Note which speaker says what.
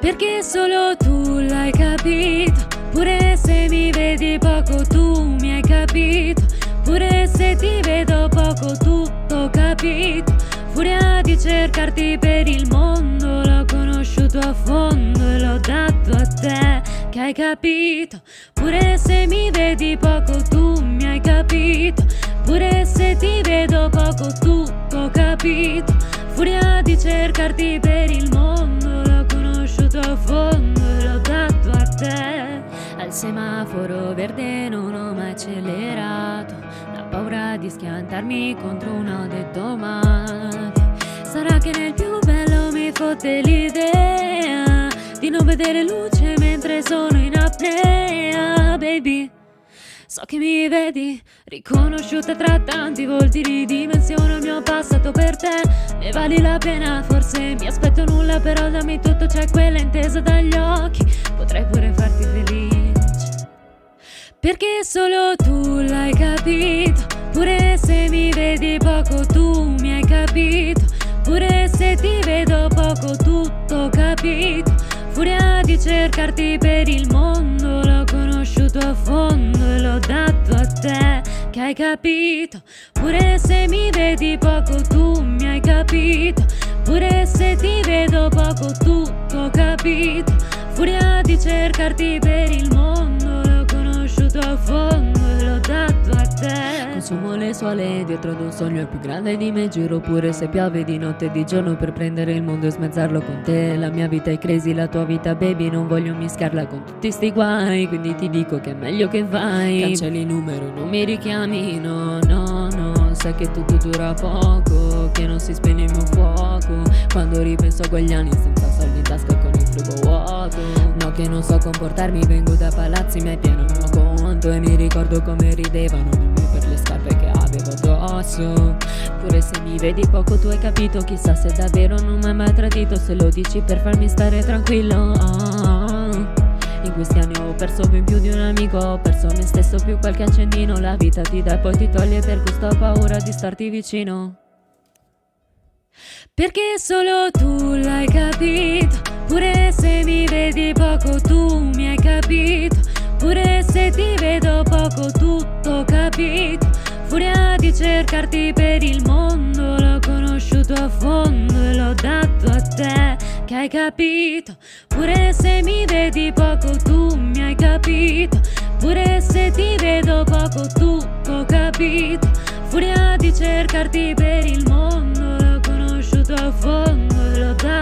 Speaker 1: Perché solo tu l'hai capito, pure se mi vedi poco tu mi hai capito, pure se ti vedo poco tutto capito, furia di cercarti per il mondo, l'ho conosciuto a fondo e l'ho dato a te, che hai capito, pure se mi vedi poco tu mi hai capito, pure se ti vedo poco tutto capito, furia di cercarti per il mondo a fondo e l'ho dato a te. Al semaforo verde non ho mai accelerato, la paura di schiantarmi contro uno dei domati. Sarà che nel più bello mi fotte l'idea di non vedere luce mentre sono in apnea, baby. So che mi vedi, riconosciuta tra tanti volti, ridimensiono il mio passato per te. Ne vali la pena, forse mi aspetto nulla, però dammi tutto, c'è quella intesa dagli occhi. Potrei pure farti felice. Perché solo tu l'hai capito, pure se mi vedi poco tu mi hai capito, pure se ti vedo poco tutto capito. Furia di cercarti per il mondo, l'ho conosciuto che hai capito. Pure se mi vedi poco, tu mi hai capito. Pure se ti vedo poco, tutto ho capito. Furia di cercarti per Consumo le suole dietro ad un sogno più grande di me Giro pure se piove di notte e di giorno Per prendere il mondo e smezzarlo con te. La mia vita è crazy, la tua vita baby Non voglio mischiarla con tutti sti guai Quindi ti dico che è meglio che vai. Cancelli il numero, non mi richiami No, no, no Sai che tutto dura poco Che non si spegne il mio fuoco. Quando ripenso a quegli anni senza soldi in tasca con il frigo vuoto. No che non so comportarmi Vengo da palazzi, mi è pieno il mio conto E mi ricordo come ridevano. scarpe addosso Pure se mi vedi poco tu hai capito. Chissà se davvero non mi hai mai tradito. Se lo dici per farmi stare tranquillo. In questi anni ho perso ben più di un amico. Ho perso me stesso più qualche accendino. La vita ti dà e poi ti toglie Per questo. Ho paura di starti vicino. Perché solo tu l'hai capito, pure se mi vedi poco tu mi hai capito, pure se ti vedo poco tutto capito. Furia di cercarti per il mondo, l'ho conosciuto a fondo e l'ho dato a te, che hai capito. Pure se mi vedi poco, tu mi hai capito. Pure se ti vedo poco, tutto ho capito. Furia di cercarti per il mondo, l'ho conosciuto a fondo e l'ho dato